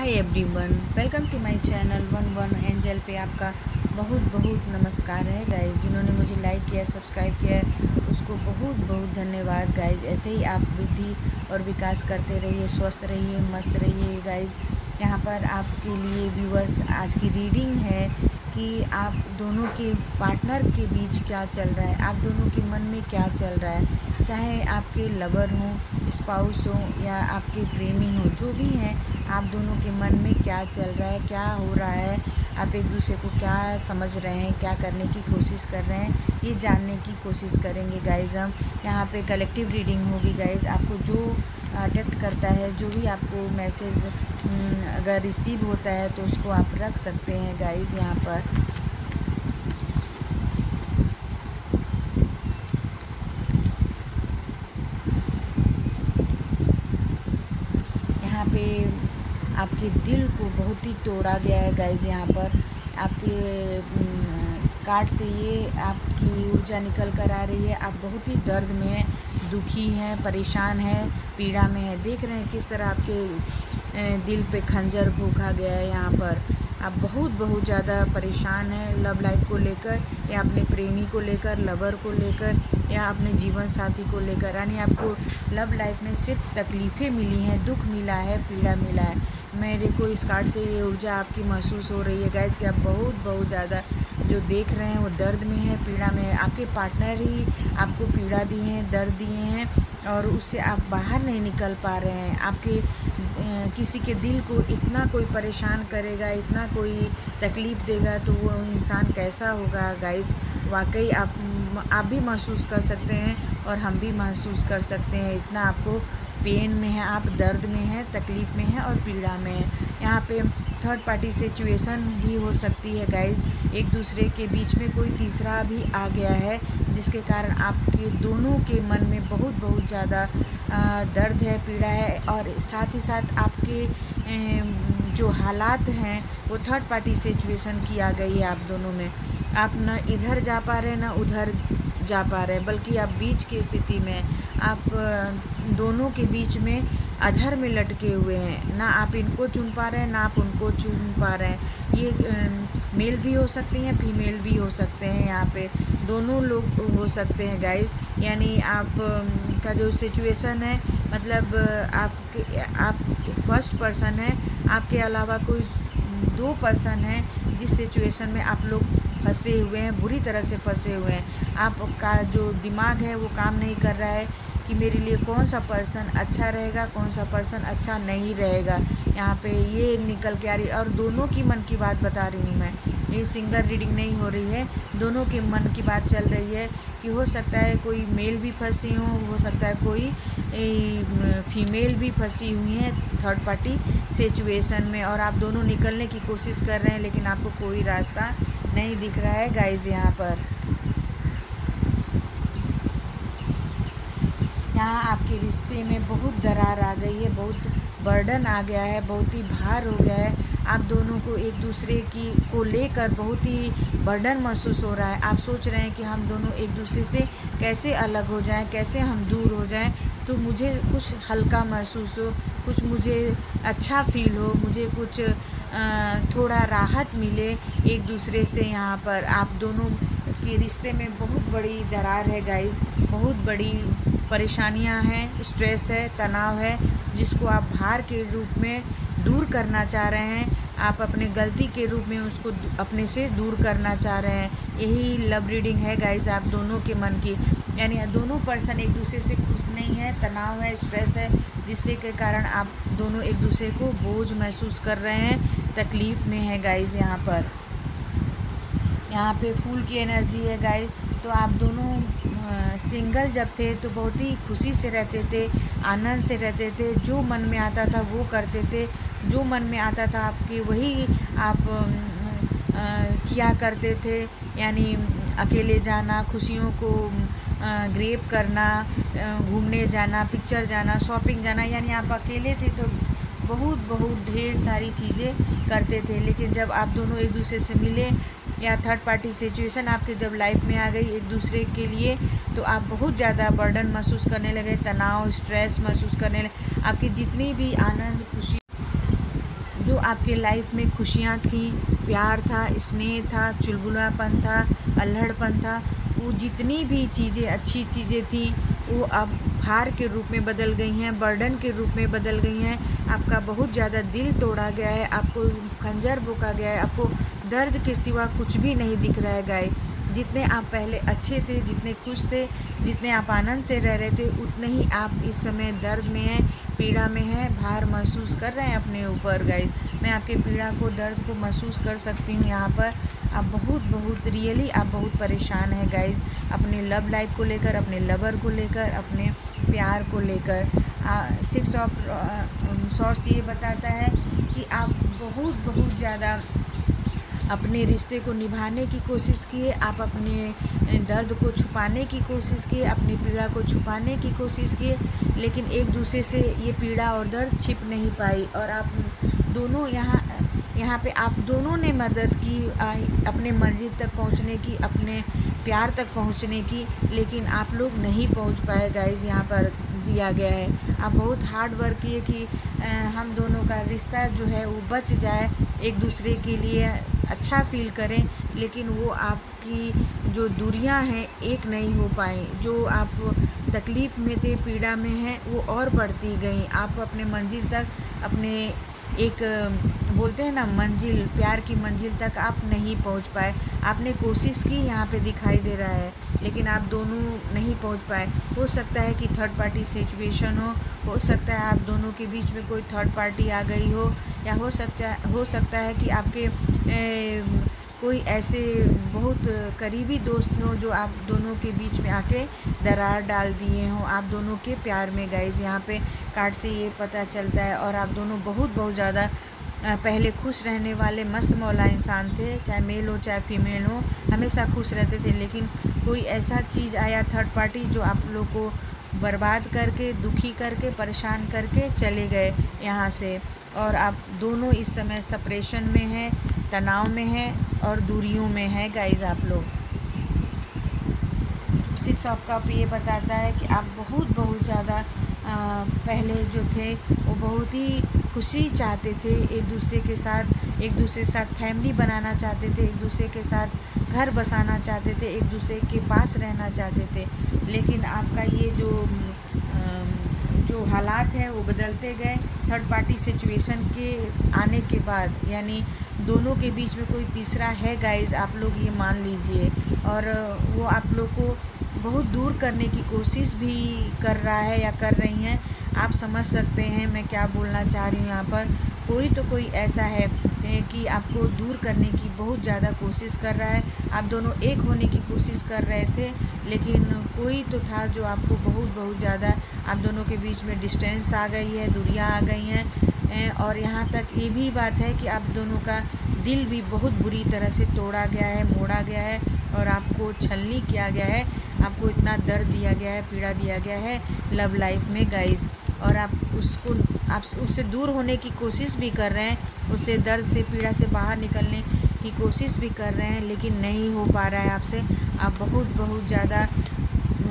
Hi everyone, welcome to my channel one one angel पे आपका बहुत बहुत नमस्कार है। गाइस जिन्होंने मुझे लाइक किया सब्सक्राइब किया उसको बहुत बहुत धन्यवाद। गाइस ऐसे ही आप वृद्धि और विकास करते रहिए, स्वस्थ रहिए, मस्त रहिए। गाइस यहाँ पर आपके लिए व्यूअर्स आज की रीडिंग है। कि आप दोनों के पार्टनर के बीच क्या चल रहा है? आप दोनों के मन में क्या चल रहा है? चाहे आपके लवर हों स्पाउस हो, या आपके प्रेमी हो, जो भी हैं, आप दोनों के मन में क्या चल रहा है? क्या हो रहा है? आप एक दूसरे को क्या समझ रहे हैं? क्या करने की कोशिश कर रहे हैं? ये जानने की कोशिश करेंगे गाइज़ हम। यहाँ पे कलेक्टिव रीडिंग होगी गाइज़ आपको जो अटेक्ट करता है, जो भी आपको मैसेज अगर रिसीव होता है तो उसको आप रख सकते हैं गाइज़ यहाँ पर। यहाँ पे आपके दिल को बहुत ही तोड़ा गया है गाइज़ यहाँ पर। आपके कार्ड से ये आपकी ऊर्जा निकल कर आ रही है। आप बहुत ही दर्द में हैं। दुखी हैं, परेशान हैं, पीड़ा में है। देख रहे हैं किस तरह आपके दिल पे खंजर भूखा गया है यहाँ पर। आप बहुत बहुत ज़्यादा परेशान हैं लव लाइफ को लेकर, या अपने प्रेमी को लेकर लवर को लेकर, या अपने जीवन साथी को लेकर। यानी आपको लव लाइफ में सिर्फ़ तकलीफ़ें मिली हैं, दुख मिला है, पीड़ा मिला है। मेरे को इस कार्ड से ये ऊर्जा आपकी महसूस हो रही है। गैस कि आप बहुत बहुत ज़्यादा जो देख रहे हैं वो दर्द में है, पीड़ा में है। आपके पार्टनर ही आपको पीड़ा दिए हैं, दर्द दिए हैं और उससे आप बाहर नहीं निकल पा रहे हैं। आपके किसी के दिल को इतना कोई परेशान करेगा, इतना कोई तकलीफ़ देगा तो वो इंसान कैसा होगा? गाइस वाकई आप आप भी महसूस कर सकते हैं और हम भी महसूस कर सकते हैं। इतना आपको पेन में है, आप दर्द में हैं, तकलीफ़ में हैं और पीड़ा में हैं। यहाँ पे थर्ड पार्टी सिचुएशन भी हो सकती है गाइज़ एक दूसरे के बीच में कोई तीसरा भी आ गया है, जिसके कारण आपके दोनों के मन में बहुत बहुत ज़्यादा दर्द है, पीड़ा है और साथ ही साथ आपके जो हालात हैं, वो थर्ड पार्टी सिचुएशन की आ गई है आप दोनों में। आप ना इधर जा पा रहे, ना उधर जा पा रहे बल्कि आप बीच की स्थिति में, आप दोनों के बीच में अधर में लटके हुए हैं। ना आप इनको चुन पा रहे हैं, ना आप उनको चुन पा रहे हैं। ये मेल भी हो सकते हैं, फीमेल भी हो सकते हैं, यहाँ पे दोनों लोग हो सकते हैं गाइस यानी आप का जो सिचुएशन है मतलब आपके, आप फ़र्स्ट पर्सन है, आपके अलावा कोई दो पर्सन है, जिस सिचुएशन में आप लोग फंसे हुए हैं, बुरी तरह से फंसे हुए हैं। आपका जो दिमाग है, वो काम नहीं कर रहा है कि मेरे लिए कौन सा पर्सन अच्छा रहेगा, कौन सा पर्सन अच्छा नहीं रहेगा। यहाँ पे ये निकल के आ रही और दोनों की मन की बात बता रही हूँ मैं। ये सिंगल रीडिंग नहीं हो रही है। दोनों के मन की बात चल रही है कि हो सकता है कोई मेल भी फंसी हो हो सकता है कोई फीमेल भी फंसी हुई है थर्ड पार्टी सिचुएशन में। और आप दोनों निकलने की कोशिश कर रहे हैं, लेकिन आपको कोई रास्ता नहीं दिख रहा है गाइज़ यहाँ पर। यहाँ आपके रिश्ते में बहुत दरार आ गई है, बहुत बर्डन आ गया है, बहुत ही भार हो गया है। आप दोनों को एक दूसरे की, को लेकर बहुत ही बर्डन महसूस हो रहा है। आप सोच रहे हैं कि हम दोनों एक दूसरे से कैसे अलग हो जाएँ, कैसे हम दूर हो जाएँ। तो मुझे कुछ हल्का महसूस हो, कुछ मुझे अच्छा फील हो, मुझे कुछ थोड़ा राहत मिले एक दूसरे से यहाँ पर। आप दोनों के रिश्ते में बहुत बड़ी दरार है गाइस बहुत बड़ी परेशानियाँ हैं स्ट्रेस है, तनाव है, जिसको आप भार के रूप में दूर करना चाह रहे हैं। आप अपने गलती के रूप में उसको अपने से दूर करना चाह रहे हैं। यही लव रीडिंग है गाइज़ आप दोनों के मन की। यानी दोनों पर्सन एक दूसरे से खुश नहीं है, तनाव है स्ट्रेस है, जिससे के कारण आप दोनों एक दूसरे को बोझ महसूस कर रहे हैं। तकलीफ़ में है गाइज़ यहाँ पर। यहाँ पे फूल की एनर्जी है गाइज़ तो आप दोनों सिंगल जब थे तो बहुत ही खुशी से रहते थे, आनंद से रहते थे। जो मन में आता था वो करते थे। जो मन में आता था आपके वही आप किया करते थे। यानी अकेले जाना, खुशियों को ग्रेप करना घूमने जाना पिक्चर जाना शॉपिंग जाना। यानी आप अकेले थे तो बहुत बहुत ढेर सारी चीज़ें करते थे। लेकिन जब आप दोनों एक दूसरे से मिले या थर्ड पार्टी सिचुएशन आपके जब लाइफ में आ गई एक दूसरे के लिए तो आप बहुत ज़्यादा बर्डन महसूस करने लगे, तनाव स्ट्रेस महसूस करने लगे। आपकी जितनी भी आनंद, खुशी, जो आपके लाइफ में खुशियाँ थी, प्यार था, स्नेह था, चुलबुलापन था, अल्हड़पन था, वो जितनी भी चीज़ें, अच्छी चीज़ें थी, वो अब भार के रूप में बदल गई हैं, बर्डन के रूप में बदल गई हैं। आपका बहुत ज़्यादा दिल तोड़ा गया है, आपको खंजर बोका गया है, आपको दर्द के सिवा कुछ भी नहीं दिख रहा है गाय जितने आप पहले अच्छे थे, जितने खुश थे, जितने आप आनंद से रह रहे थे, उतने ही आप इस समय दर्द में हैं, पीड़ा में हैं, भार महसूस कर रहे हैं अपने ऊपर गाय मैं आपके पीड़ा को, दर्द को महसूस कर सकती हूँ यहाँ पर। आप बहुत बहुत, रियली आप बहुत परेशान हैं गाइज़ अपने लव लाइफ को लेकर, अपने लवर को लेकर, अपने प्यार को लेकर सिक्स ऑफ़ सॉर्स ये बताता है कि आप बहुत बहुत ज़्यादा अपने रिश्ते को निभाने की कोशिश किए, आप अपने दर्द को छुपाने की कोशिश किए, अपनी पीड़ा को छुपाने की कोशिश किए, लेकिन एक दूसरे से ये पीड़ा और दर्द छिप नहीं पाई और आप दोनों यहाँ यहाँ पे आप दोनों ने मदद की अपने मर्ज़ी तक पहुँचने की, अपने प्यार तक पहुँचने की, लेकिन आप लोग नहीं पहुँच पाए गाइज़ यहाँ पर दिया गया है। आप बहुत हार्ड वर्क किए कि हम दोनों का रिश्ता जो है वो बच जाए, एक दूसरे के लिए अच्छा फील करें, लेकिन वो आपकी जो दूरियाँ हैं, एक नहीं हो पाए जो आप तकलीफ़ में थे, पीड़ा में हैं, वो और बढ़ती गई। आप अपने मंजिल तक, अपने एक बोलते हैं ना मंजिल प्यार की मंजिल तक आप नहीं पहुँच पाए। आपने कोशिश की यहाँ पे दिखाई दे रहा है लेकिन आप दोनों नहीं पहुँच पाए। हो सकता है कि थर्ड पार्टी सिचुएशन हो हो सकता है आप दोनों के बीच में कोई थर्ड पार्टी आ गई हो या हो सकता हो सकता है कि आपके ए, कोई ऐसे बहुत करीबी दोस्त हो जो आप दोनों के बीच में आके दरार डाल दिए हों, आप दोनों के प्यार में गाइज़ यहाँ पे कार्ड से ये पता चलता है और आप दोनों बहुत बहुत ज़्यादा पहले खुश रहने वाले, मस्त मौला इंसान थे, चाहे मेल हो, चाहे फीमेल हो, हमेशा खुश रहते थे। लेकिन कोई ऐसा चीज़ आया थर्ड पार्टी जो आप लोग को बर्बाद करके, दुखी करके, परेशान करके चले गए यहाँ से। और आप दोनों इस समय सप्रेशन में हैं। तनाव में है और दूरियों में है गाइज़ आप लोग। सिक्स ऑफ़ कप ये बताता है कि आप बहुत बहुत ज़्यादा पहले जो थे, वो बहुत ही खुशी चाहते थे एक दूसरे के साथ, एक दूसरे के साथ फैमिली बनाना चाहते थे, एक दूसरे के साथ घर बसाना चाहते थे, एक दूसरे के पास रहना चाहते थे। लेकिन आपका ये जो जो हालात है, वो बदलते गए। थर्ड पार्टी सिचुएशन के आने के बाद, यानी दोनों के बीच में कोई तीसरा है गाइज़ आप लोग ये मान लीजिए। और वो आप लोग को बहुत दूर करने की कोशिश भी कर रहा है या कर रही हैं। आप समझ सकते हैं मैं क्या बोलना चाह रही हूँ यहाँ पर। कोई तो कोई ऐसा है। कि आपको दूर करने की बहुत ज़्यादा कोशिश कर रहा है। आप दोनों एक होने की कोशिश कर रहे थे, लेकिन कोई तो था जो आपको बहुत बहुत ज़्यादा, आप दोनों के बीच में डिस्टेंस आ गई है, दूरियाँ आ गई हैं और यहाँ तक ये भी बात है कि आप दोनों का दिल भी बहुत बुरी तरह से तोड़ा गया है, मोड़ा गया है, और आपको छलनी किया गया है, आपको इतना दर्द दिया गया है, पीड़ा दिया गया है लव लाइफ में गाइज़ और आप उसको, आप उससे दूर होने की कोशिश भी कर रहे हैं, उससे दर्द से, पीड़ा से बाहर निकलने की कोशिश भी कर रहे हैं, लेकिन नहीं हो पा रहा है आपसे। आप बहुत बहुत ज़्यादा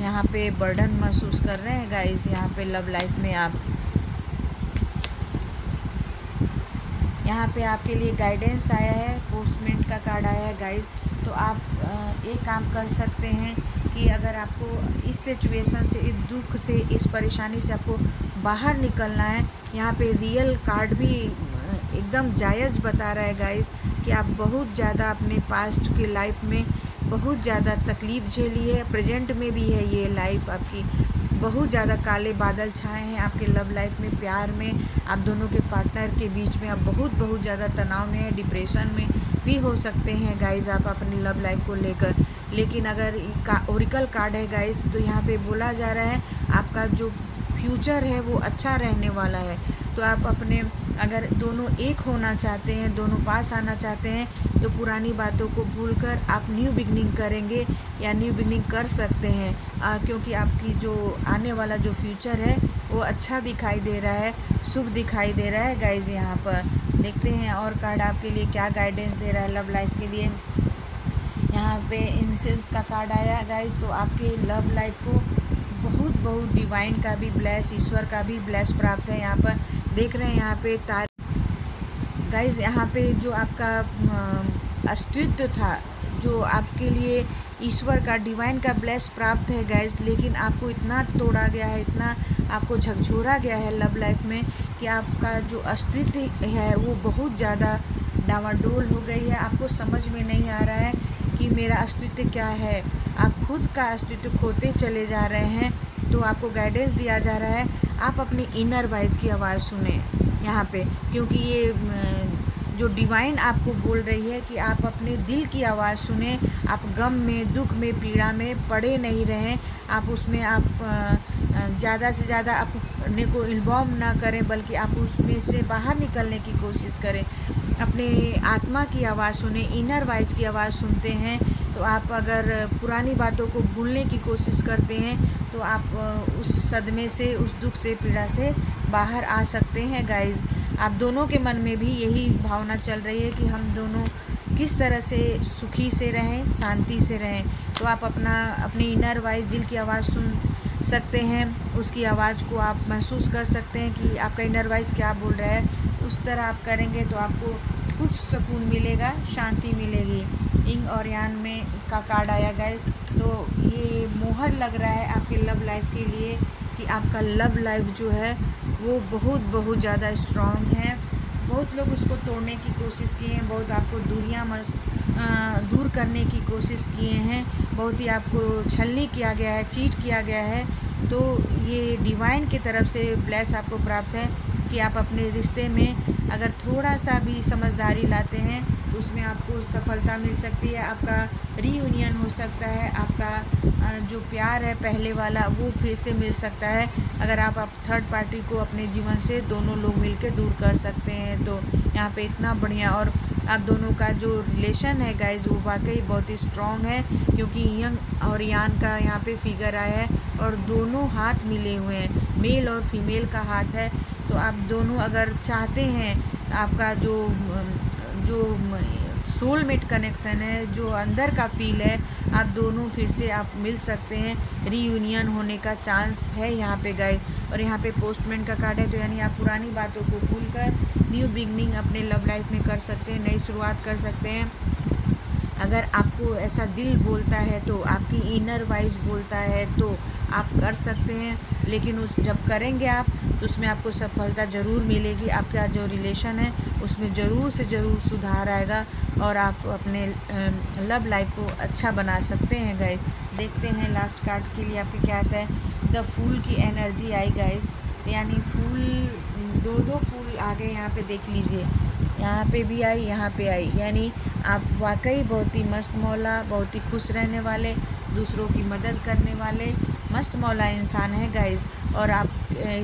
यहाँ पे बर्डन महसूस कर रहे हैं गाइज़ यहाँ पे लव लाइफ में आप। यहाँ पे आपके लिए गाइडेंस आया है पोस्टमेंट का कार्ड आया है गाइज़ तो आप एक काम कर सकते हैं कि अगर आपको इस सिचुएशन से, इस दुख से, इस परेशानी से आपको बाहर निकलना है। यहाँ पे रियल कार्ड भी एकदम जायज़ बता रहा है गाइस कि आप बहुत ज़्यादा अपने पास्ट की लाइफ में बहुत ज़्यादा तकलीफ़ झेली है। प्रेजेंट में भी है ये लाइफ आपकी। बहुत ज़्यादा काले बादल छाए हैं आपके लव लाइफ में, प्यार में। आप दोनों के पार्टनर के बीच में आप बहुत बहुत ज़्यादा तनाव में है डिप्रेशन में भी हो सकते हैं गाइज़ आप अपनी लव लाइफ को लेकर। लेकिन अगर का ओरिकल कार्ड है गाइज़ तो यहाँ पे बोला जा रहा है, आपका जो फ्यूचर है वो अच्छा रहने वाला है। तो आप अपने अगर दोनों एक होना चाहते हैं दोनों पास आना चाहते हैं तो पुरानी बातों को भूलकर आप न्यू बिगनिंग करेंगे या न्यू बिगनिंग कर सकते हैं। आ, क्योंकि आपकी जो आने वाला जो फ्यूचर है वो अच्छा दिखाई दे रहा है शुभ दिखाई दे रहा है गाइज़ यहाँ पर। देखते हैं और कार्ड आपके लिए क्या गाइडेंस दे रहा है लव लाइफ के लिए। यहाँ पे इंसेंस का कार्ड आया गाइज़ तो आपके लव लाइफ को बहुत बहुत डिवाइन का भी ब्लेस ईश्वर का भी ब्लेस प्राप्त है। यहाँ पर देख रहे हैं, यहाँ पे तार गाइज़ यहाँ पे जो आपका अस्तित्व था, जो आपके लिए ईश्वर का डिवाइन का ब्लेस प्राप्त है गैस लेकिन आपको इतना तोड़ा गया है, इतना आपको झकझोरा गया है लव लाइफ में कि आपका जो अस्तित्व है, वो बहुत ज़्यादा डावाडोल हो गई है। आपको समझ में नहीं आ रहा है कि मेरा अस्तित्व क्या है। खुद का अस्तित्व खोते चले जा रहे हैं। तो आपको गाइडेंस दिया जा रहा है। आप अपनी इनर वाइज की आवाज़ सुने यहाँ पे, क्योंकि ये जो डिवाइन आपको बोल रही है कि आप अपने दिल की आवाज़ सुने, आप गम में, दुख में, पीड़ा में पड़े नहीं रहें। आप उसमें आप ज़्यादा से ज़्यादा अपने को इन्वॉल्व ना करें, बल्कि आप उसमें से बाहर निकलने की कोशिश करें। अपने आत्मा की आवाज़ सुने इनर वाइज की आवाज़ सुनते हैं। तो आप अगर पुरानी बातों को भूलने की कोशिश करते हैं तो आप उस सदमे से, उस दुख से, पीड़ा से बाहर आ सकते हैं गाइज़ आप दोनों के मन में भी यही भावना चल रही है कि हम दोनों किस तरह से सुखी से रहें, शांति से रहें. तो आप अपना, अपनी इनर वाइज दिल की आवाज़ सुन सकते हैं. उसकी आवाज़ को आप महसूस कर सकते हैं कि आपका इनर वाइज क्या बोल रहा है. उस तरह आप करेंगे तो आपको कुछ सुकून मिलेगा, शांति मिलेगी. इंग और यान में का कार्ड आया गया तो ये मोहर लग रहा है आपके लव लाइफ के लिए कि आपका लव लाइफ जो है, वो बहुत बहुत ज़्यादा स्ट्रॉन्ग है। बहुत लोग उसको तोड़ने की कोशिश किए हैं, बहुत आपको दूरियाँ दूर करने की कोशिश किए हैं, बहुत ही आपको छलनी किया गया है चीट किया गया है। तो ये डिवाइन की तरफ़ से ब्लेस आपको प्राप्त है। कि आप अपने रिश्ते में अगर थोड़ा सा भी समझदारी लाते हैं तो उसमें आपको सफलता मिल सकती है आपका रीयूनियन हो सकता है आपका जो प्यार है पहले वाला वो फिर से मिल सकता है। अगर आप, आप थर्ड पार्टी को अपने जीवन से दोनों लोग मिलकर दूर कर सकते हैं तो यहाँ पे इतना बढ़िया। और आप दोनों का जो रिलेशन है गाइज़ वो वाकई बहुत ही स्ट्रॉन्ग है क्योंकि यंग और यान का यहाँ पे फिगर आया है और दोनों हाथ मिले हुए हैं। मेल और फीमेल का हाथ है। तो आप दोनों अगर चाहते हैं, आपका जो जो सोलमेट कनेक्शन है, जो अंदर का फील है, आप दोनों फिर से आप मिल सकते हैं। रीयूनियन होने का चांस है यहाँ पे गए और यहाँ पे पोस्टमैन का कार्ड है तो यानी आप पुरानी बातों को भूल कर न्यू बिगनिंग अपने लव लाइफ में कर सकते हैं, नई शुरुआत कर सकते हैं। अगर आपको ऐसा दिल बोलता है तो आपकी इनर वाइज बोलता है तो आप कर सकते हैं। लेकिन उस, जब करेंगे आप तो उसमें आपको सफलता ज़रूर मिलेगी। आपका जो रिलेशन है, उसमें ज़रूर से ज़रूर सुधार आएगा और आप अपने लव लाइफ को अच्छा बना सकते हैं गाइज़ देखते हैं लास्ट कार्ड के लिए आपके क्या आता है। द फूल की एनर्जी आई गाइज़ यानी फूल दो दो फूल आगे यहाँ पे देख लीजिए। यहाँ पे भी आई, यहाँ पे आई। यानी आप वाकई बहुत ही मस्त मौला, बहुत ही खुश रहने वाले, दूसरों की मदद करने वाले मस्त मौला इंसान है गाइज़ और आप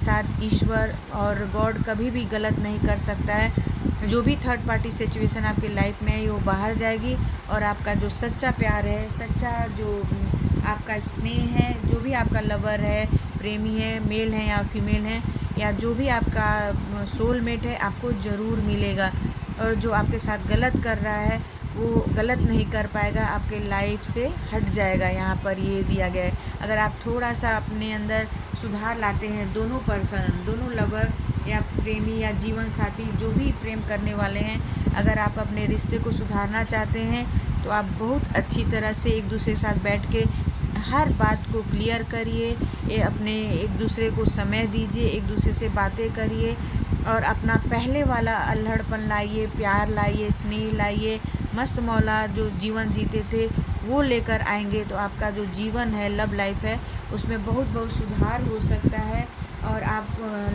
साथ ईश्वर और गॉड कभी भी गलत नहीं कर सकता है। जो भी थर्ड पार्टी सिचुएशन आपकी लाइफ में है, वो बाहर जाएगी और आपका जो सच्चा प्यार है, सच्चा जो, आपका स्नेह है, जो भी आपका लवर है, प्रेमी है मेल है या फीमेल है या जो भी आपका सोलमेट है, आपको ज़रूर मिलेगा। और जो आपके साथ गलत कर रहा है, वो गलत नहीं कर पाएगा, आपके लाइफ से हट जाएगा। यहाँ पर ये दिया गया है। अगर आप थोड़ा सा अपने अंदर सुधार लाते हैं, दोनों पर्सन दोनों लवर या प्रेमी या जीवन साथी, जो भी प्रेम करने वाले हैं, अगर आप अपने रिश्ते को सुधारना चाहते हैं तो आप बहुत अच्छी तरह से एक दूसरे के साथ बैठ के हर बात को क्लियर करिए अपने एक दूसरे को समय दीजिए, एक दूसरे से बातें करिए और अपना पहले वाला अल्हड़पन लाइए, प्यार लाइए, स्नेह लाइए। मस्त मौला जो जीवन जीते थे, वो लेकर आएँगे तो आपका जो जीवन है लव लाइफ है, उसमें बहुत बहुत सुधार हो सकता है और आप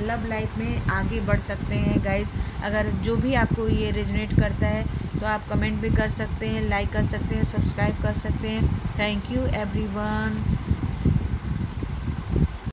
लव लाइफ में आगे बढ़ सकते हैं गाइज़ अगर जो भी आपको ये रेजोनेट करता है तो आप कमेंट भी कर सकते हैं लाइक कर सकते हैं सब्सक्राइब कर सकते हैं। Thank you everyone